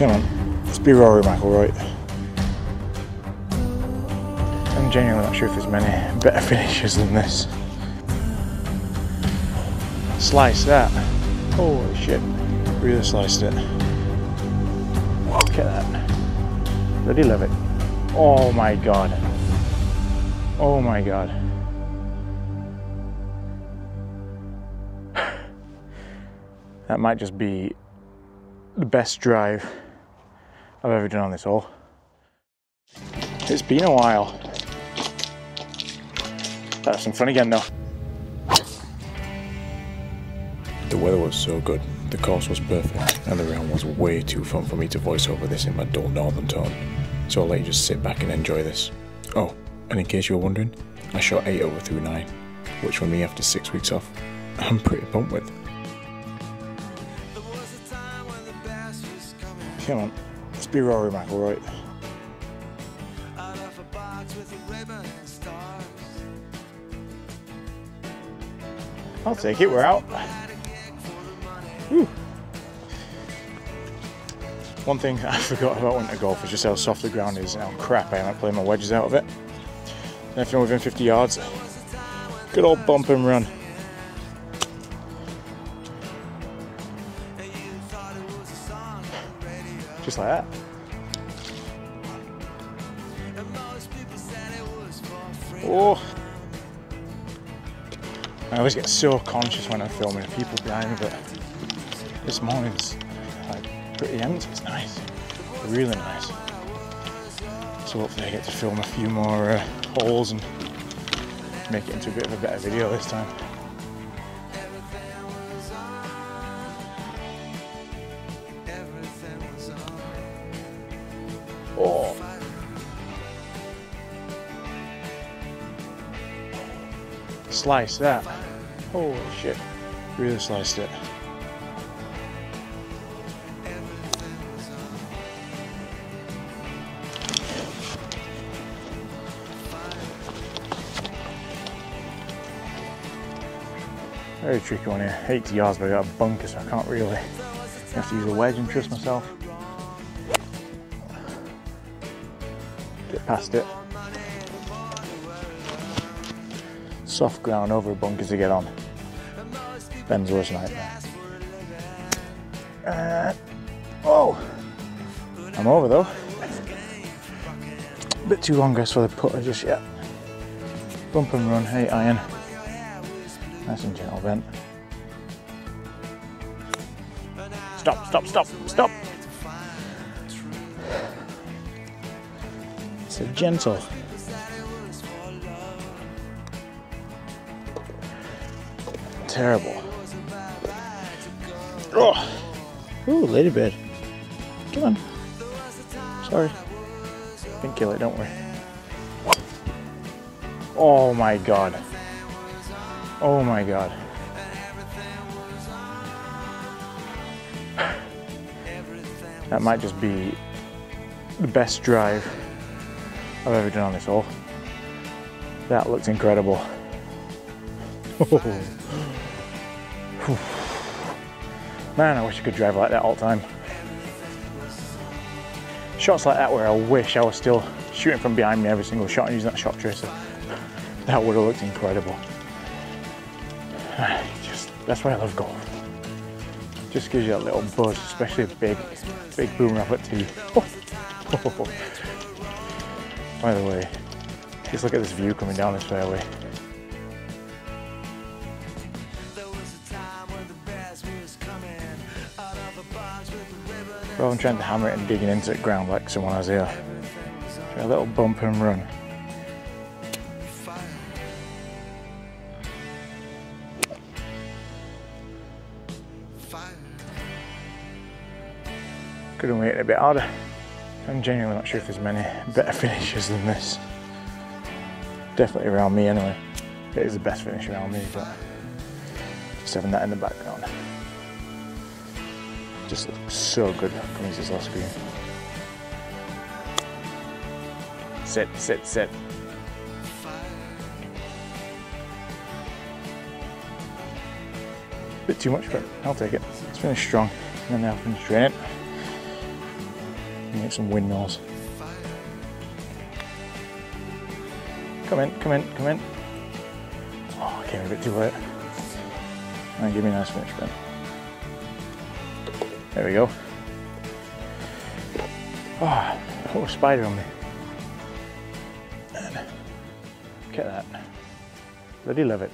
Come on, let's be Rory McIlroy. I'm genuinely not sure if there's many better finishes than this. Slice that. Holy shit. Really sliced it. Look at that. Bloody love it. Oh my god. Oh my god. That might just be the best drive I've ever done on this hole. It's been a while. That's some fun again though. The weather was so good, the course was perfect, and the round was way too fun for me to voice over this in my dull northern tone. So I'll let you just sit back and enjoy this. Oh, and in case you were wondering, I shot 8 over through 9, which for me after 6 weeks off, I'm pretty pumped with. Come on, be Rory McIlroy. I'll take it, we're out. Whew. One thing I forgot about winter golf is just how soft the ground is and how crap I am at playing my wedges out of it. Anything within 50 yards, good old bump and run. Just like that. Oh. I always get so conscious when I'm filming people behind me, but this morning's like pretty empty. It's nice, really nice. So hopefully I get to film a few more uh, holes and make it into a bit of a better video this time. Slice that. Holy shit. Really sliced it. Very tricky one here. 80 yards, but I got a bunker, so I can't really. I have to use a wedge and trust myself. Get past it. Soft ground over a bunker to get on. Ben's worst nightmare. Uh, oh! I'm over though. A bit too long guys for the putter just yet. Bump and run, 8 iron. Nice and gentle bent. Stop, stop, stop, stop! So gentle. Terrible. Oh! Ooh, ladybird. Come on. Sorry. Didn't kill it, don't worry. Oh my god. Oh my god. That might just be the best drive I've ever done on this hole. That looks incredible. Oh. Man, I wish I could drive like that all the time. Shots like that where I wish I was still shooting from behind me every single shot and using that shot tracer. That would have looked incredible. Just that's why I love golf. Just gives you a little buzz, especially a big, big boom up at tee. Oh, oh, oh, By the way, just look at this view coming down this fairway. Rather than trying to hammer it and digging into the ground like someone has here. Try a little bump and run. Could have made it a bit harder. I'm genuinely not sure if there's many better finishes than this. Definitely around me anyway. It is the best finish around me, but just having that in the background just looks so good coming to this last screen. Sit, sit, sit. Bit too much, but I'll take it. Let's finish strong, and then I'll finish drain it. Make some windmills. Come in, come in, come in. Oh, I came a bit too late. And give me a nice finish, Ben. There we go. Oh, oh, spider on me. And look at that. Bloody love it.